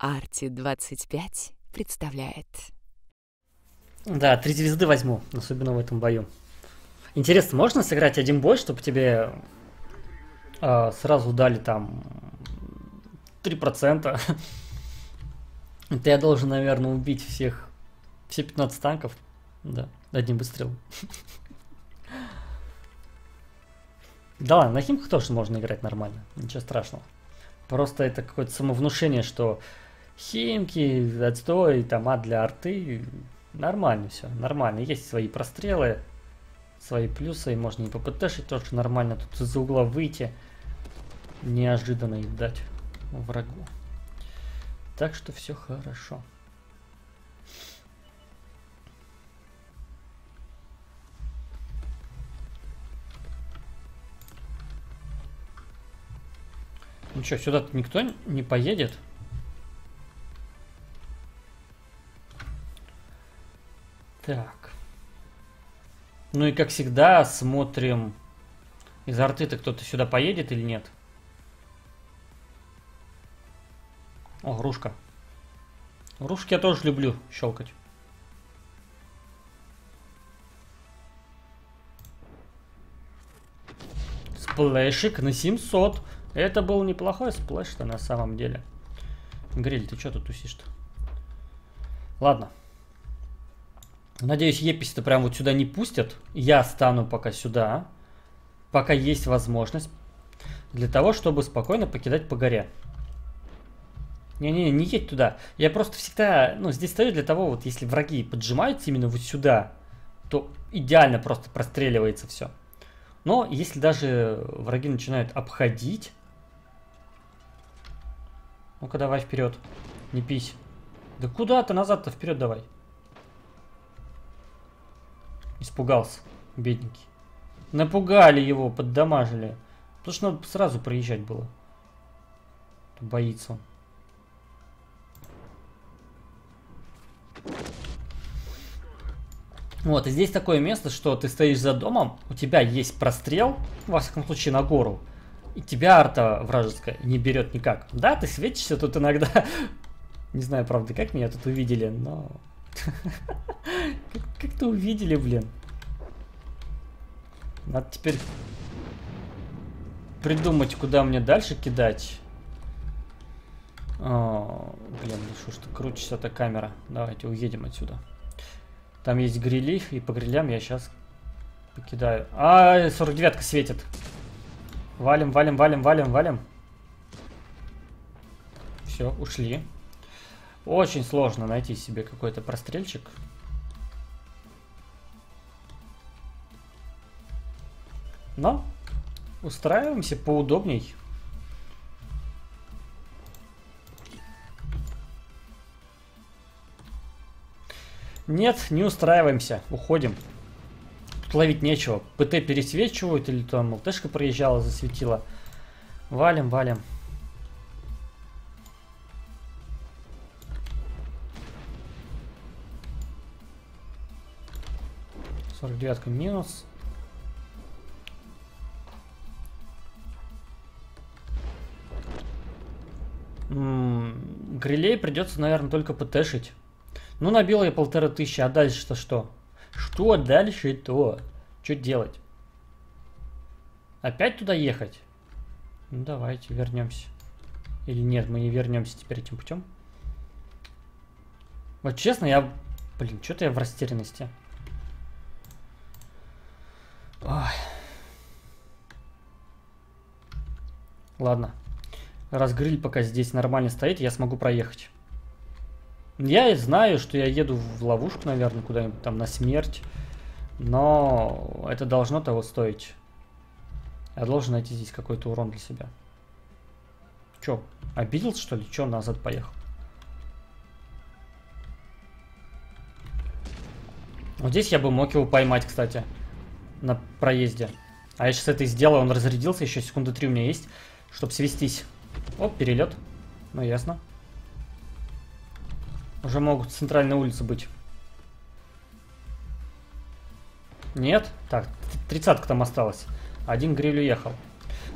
Арти-25 представляет. Да, три звезды возьму, особенно в этом бою. Интересно, можно сыграть один бой, чтобы тебе э, сразу дали там 3%? Это я должен, наверное, убить всех, все 15 танков. Да, одним выстрелом. Да ладно, на химках тоже можно играть нормально, ничего страшного. Просто это какое-то самовнушение, что химки, отстой, там, а для арты, нормально все, нормально. Есть свои прострелы, свои плюсы, можно и попытешить тоже нормально, тут из-за угла выйти, неожиданно и дать врагу. Так что все хорошо. Ну что, сюда никто не поедет? Так. Ну и как всегда смотрим из арты-то кто-то сюда поедет или нет. О, грушка. Грушки я тоже люблю щелкать. Сплэшик на 700. Это был неплохой сплэш-то на самом деле. Гриль, ты что тут тусишь-то? Ладно. Надеюсь, Епись-то прям вот сюда не пустят. Я стану пока сюда. Пока есть возможность. Для того, чтобы спокойно покидать по горе. Не-не, не едь туда. Я просто всегда, ну, здесь стою для того, вот если враги поджимаются именно вот сюда, то идеально просто простреливается все. Но если даже враги начинают обходить... Ну-ка давай вперед. Не пись. Да куда ты назад-то вперед давай. Испугался, бедненький. Напугали его, поддамажили. Потому что надо сразу проезжать было. Боится он. Вот, и здесь такое место, что ты стоишь за домом, у тебя есть прострел, во всяком случае, на гору, и тебя арта вражеская не берет никак. Да, ты светишься тут иногда. Не знаю, правда, как меня тут увидели, но... Как-то увидели, блин. Надо теперь придумать, куда мне дальше кидать. О, блин, ну что ж ты крутишься эта камера. Давайте уедем отсюда. Там есть грили, и по грилям я сейчас покидаю. А, 49-ка светит. Валим, валим, валим, валим, валим. Все, ушли. Очень сложно найти себе какой-то прострельчик. Но устраиваемся поудобней. Нет, не устраиваемся, уходим. Тут ловить нечего. ПТ пересвечивают или там ЛТшка проезжала, засветила. Валим, валим. Сорок девятка минус. М -м, грилей придется, наверное, только ПТшить. Ну, набил я полторы тысячи, а дальше-то что? Что дальше-то? Что делать? Опять туда ехать? Ну, давайте вернемся. Или нет, мы не вернемся теперь этим путем. Вот честно, я... Блин, что-то я в растерянности. Ой. Ладно. Раз гриль пока здесь нормально стоит, я смогу проехать. Я знаю, что я еду в ловушку, наверное, куда-нибудь там на смерть. Но это должно того стоить. Я должен найти здесь какой-то урон для себя. Чё, обиделся, что ли? Чё, назад поехал? Вот здесь я бы мог его поймать, кстати, на проезде. А я сейчас это сделаю, он разрядился, еще секунды три у меня есть, чтобы свестись. Оп, перелет. Ну, ясно. Уже могут центральные улицы быть. Нет? Так, тридцатка там осталась. Один гриль уехал.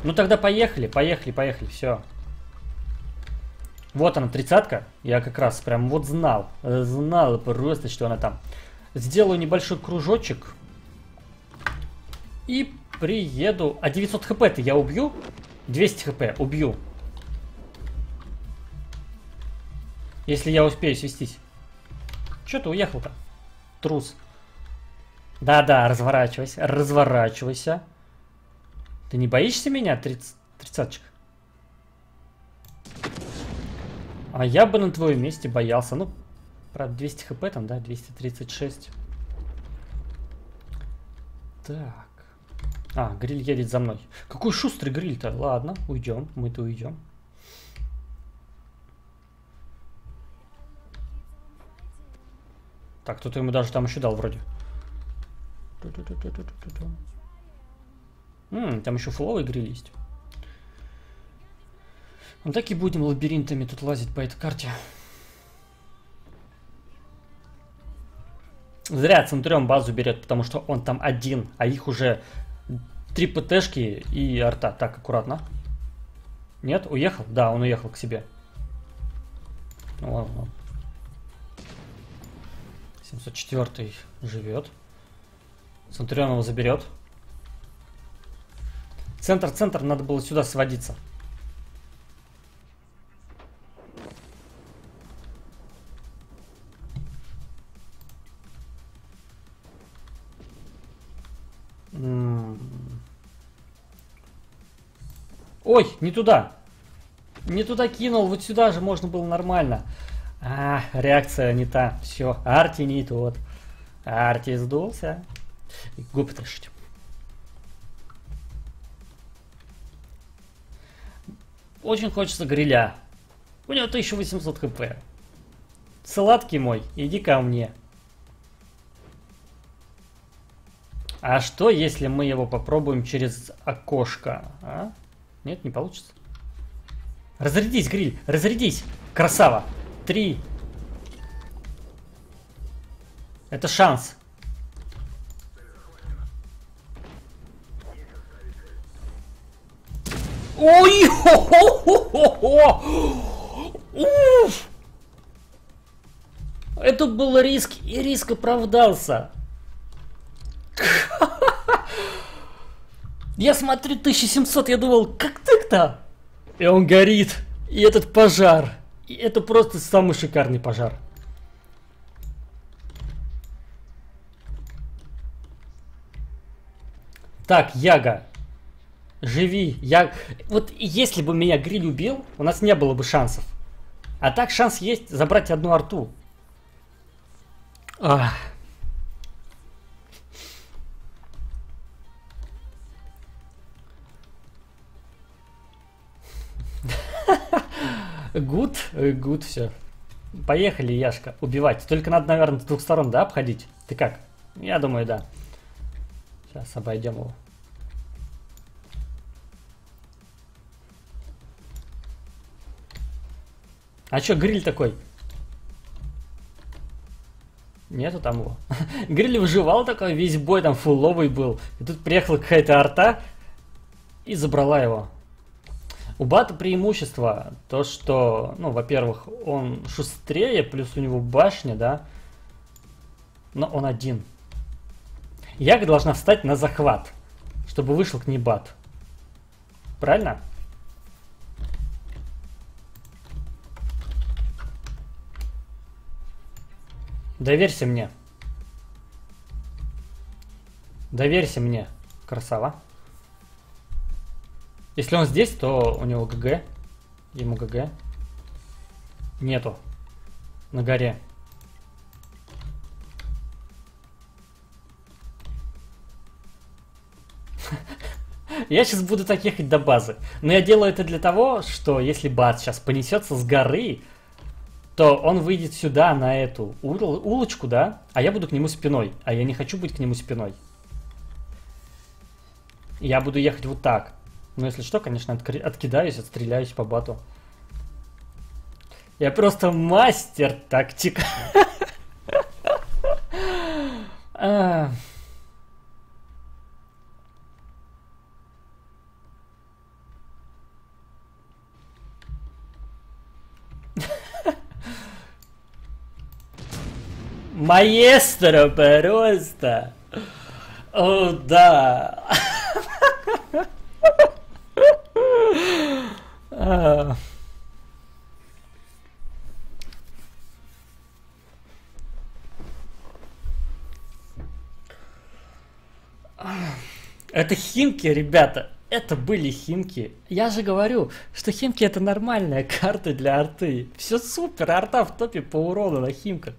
Ну тогда поехали, поехали, поехали, все. Вот она, тридцатка. Я как раз прям вот знал. Знал просто, что она там. Сделаю небольшой кружочек. И приеду. А 900 хп-то я убью? 200 хп убью. Если я успею свестись. Че ты уехал-то? Трус. Да-да, разворачивайся, разворачивайся. Ты не боишься меня, тридцатчик? А я бы на твоем месте боялся. Ну, правда, 200 хп там, да, 236. Так. А, гриль едет за мной. Какой шустрый гриль-то. Ладно, уйдем, мы-то уйдем. Так, кто-то ему даже там еще дал вроде. М -м, там еще фуловый гриль есть. Ну так и будем лабиринтами тут лазить по этой карте. Зря Центурион базу берет, потому что он там один, а их уже три ПТшки и арта. Так, аккуратно. Нет, уехал? Да, он уехал к себе. Ну ладно. 704 живет. Центурион его заберет. Центр, центр, надо было сюда сводиться. Ой, не туда. Не туда кинул, вот сюда же можно было нормально. Реакция не та. Все, Арти не тот. Арти сдулся. Губы трешить. Очень хочется гриля. У него 1800 хп. Сладкий мой, иди ко мне. А что, если мы его попробуем через окошко? А? Нет, не получится. Разрядись, гриль, разрядись. Красава. Три. Это шанс. Ой! Уф! Это был риск, и риск оправдался. Я смотрю 1700, я думал, как так-то? И он горит. И этот пожар. И это просто самый шикарный пожар. Так, Яга. Живи. Я... Вот если бы меня гриль убил, у нас не было бы шансов. А так шанс есть забрать одну арту. Ах. Гуд, гуд, все. Поехали, Яшка, убивать. Только надо, наверное, с двух сторон, да, обходить? Ты как? Я думаю, да. Сейчас обойдем его. А чё, гриль такой? Нету там его. гриль выживал такой, весь бой там фуловый был. И тут приехала какая-то арта и забрала его. У Бата преимущество то, что, ну, во-первых, он шустрее, плюс у него башня, да, но он один. Яга должна встать на захват, чтобы вышел к ней Бат. Правильно? Доверься мне. Доверься мне, красава. Если он здесь, то у него ГГ. Ему ГГ. Нету. На горе. Я сейчас буду так ехать до базы. Но я делаю это для того, что если бац сейчас понесется с горы, то он выйдет сюда, на эту улочку, да? А я буду к нему спиной. А я не хочу быть к нему спиной. Я буду ехать вот так. Ну, если что, конечно, откидаюсь, отстреляюсь по бату. Я просто мастер тактик. А. Маэстро просто! О, да! Это химки, ребята. Это были химки. Я же говорю, что химки это нормальная карта для арты. Все супер, арта в топе по урону на химках.